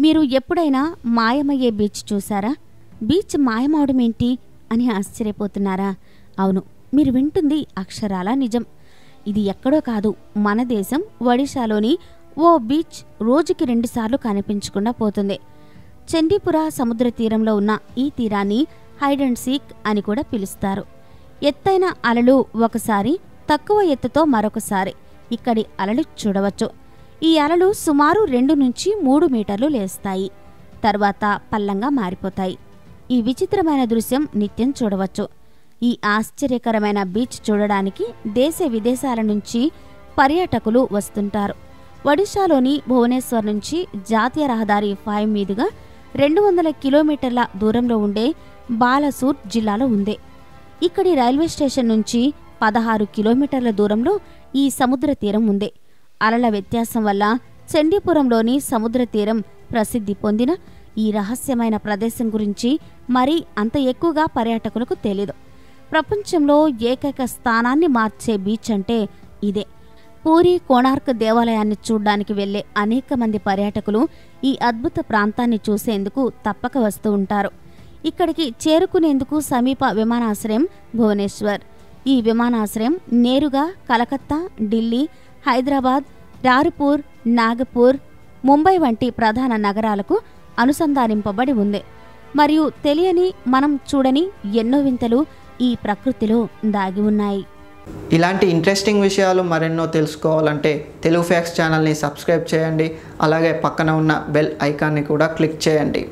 మీరు ఎప్పుడైనా మాయమయ్యే బీచ్ చూసారా? బీచ్ మాయమవడం ఏంటి అని ఆశ్చర్యపోతున్నారా? అవును మీరు వింటుంది అక్షరాల నిజం. ఇది ఎక్కడో కాదు మన దేశం ఒడిశాలోని ఓ బీచ్ రోజుకి రెండుసార్లు కనిపించకుండా పోతుంది. చండీపుర సముద్ర తీరంలో ఉన్న ఈ తీరాన్ని హైడ్ అండ్ సీక్ అని కూడా పిలుస్తారు. ఎత్తైన అలలు ఒకసారి తక్కువ ఎత్తుతో మరొకసారి. ఇక్కడి అలలు చూడవచ్చు. ఈ అలలు సుమారు రెండు నుంచి మూడు మీటర్లు లేస్తాయి. తర్వాత పల్లంగా మారిపోతాయి. ఈ విచిత్రమైన దృశ్యం నిత్యం చూడవచ్చు. ఈ ఆశ్చర్యకరమైన బీచ్ చూడడానికి దేశ విదేశాల నుంచి పర్యాటకులు వస్తుంటారు. ఒడిశాలోని భువనేశ్వర్ నుంచి జాతీయ రహదారి ఫైవ్ మీదుగా రెండు వందల కిలోమీటర్ల దూరంలో ఉండే బాలసూర్ జిల్లాలో ఉంది. ఇక్కడి రైల్వే స్టేషన్ నుంచి పదహారు కిలోమీటర్ల దూరంలో ఈ సముద్ర తీరం ఉంది. అలల వ్యత్యాసం వల్ల చండీపురంలోని సముద్ర తీరం ప్రసిద్ధి పొందిన ఈ రహస్యమైన ప్రదేశం గురించి మరీ అంత ఎక్కువగా పర్యాటకులకు తెలీదు. ప్రపంచంలో ఏకైక స్థానాన్ని మార్చే బీచ్ అంటే ఇదే. పూరి కోణార్క్ దేవాలయాన్ని చూడ్డానికి వెళ్ళే అనేక మంది పర్యాటకులు ఈ అద్భుత ప్రాంతాన్ని చూసేందుకు తప్పక వస్తూ ఉంటారు. ఇక్కడికి చేరుకునేందుకు సమీప విమానాశ్రయం భువనేశ్వర్. ఈ విమానాశ్రయం నేరుగా కలకత్తా ఢిల్లీ హైదరాబాద్ రారుపూర్ నాగపూర్ ముంబై వంటి ప్రధాన నగరాలకు అనుసంధానింపబడి ఉంది. మరియు తెలియని మనం చూడని ఎన్నో వింతలు ఈ ప్రకృతిలో దాగి ఉన్నాయి. ఇలాంటి ఇంట్రెస్టింగ్ విషయాలు మరెన్నో తెలుసుకోవాలంటే తెలుగు ఫ్యాక్స్ ఛానల్ని సబ్స్క్రైబ్ చేయండి. అలాగే పక్కన ఉన్న బెల్ ఐకాన్ని కూడా క్లిక్ చేయండి.